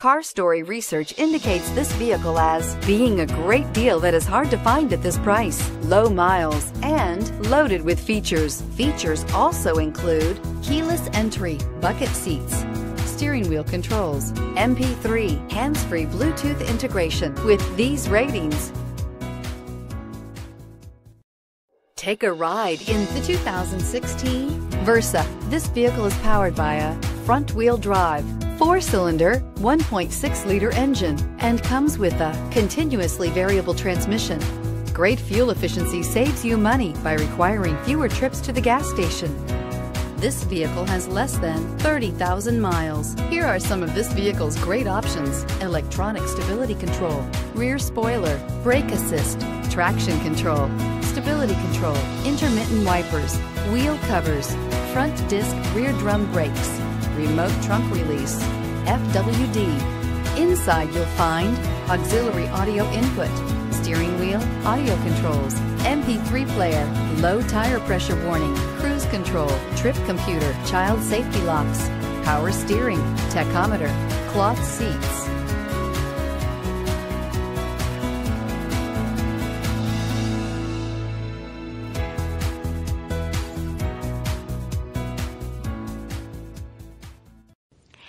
Car Story research indicates this vehicle as being a great deal that is hard to find at this price, low miles, and loaded with features. Features also include keyless entry, bucket seats, steering wheel controls, MP3, hands-free Bluetooth integration. With these ratings, Take a ride in the 2016 Versa. This vehicle is powered by a front-wheel drive, four-cylinder, 1.6-liter engine, and comes with a continuously variable transmission. Great fuel efficiency saves you money by requiring fewer trips to the gas station. This vehicle has less than 30,000 miles. Here are some of this vehicle's great options. Electronic stability control, rear spoiler, brake assist, traction control, stability control, intermittent wipers, wheel covers, front disc rear drum brakes, remote trunk release, FWD. Inside you'll find auxiliary audio input, steering wheel, audio controls, MP3 player, low tire pressure warning, cruise control, trip computer, child safety locks, power steering, tachometer, cloth seats,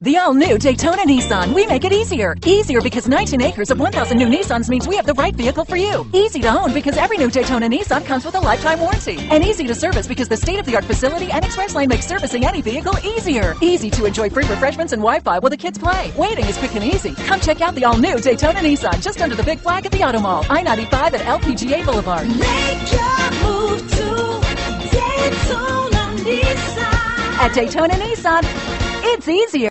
The all-new Daytona Nissan. We make it easier. Easier because 19 acres of 1,000 new Nissans means we have the right vehicle for you. Easy to own because every new Daytona Nissan comes with a lifetime warranty. And easy to service because the state-of-the-art facility and express lane makes servicing any vehicle easier. Easy to enjoy free refreshments and Wi-Fi while the kids play. Waiting is quick and easy. Come check out the all-new Daytona Nissan just under the big flag at the Auto Mall. I-95 at LPGA Boulevard. Make your move to Daytona Nissan. At Daytona Nissan, it's easier.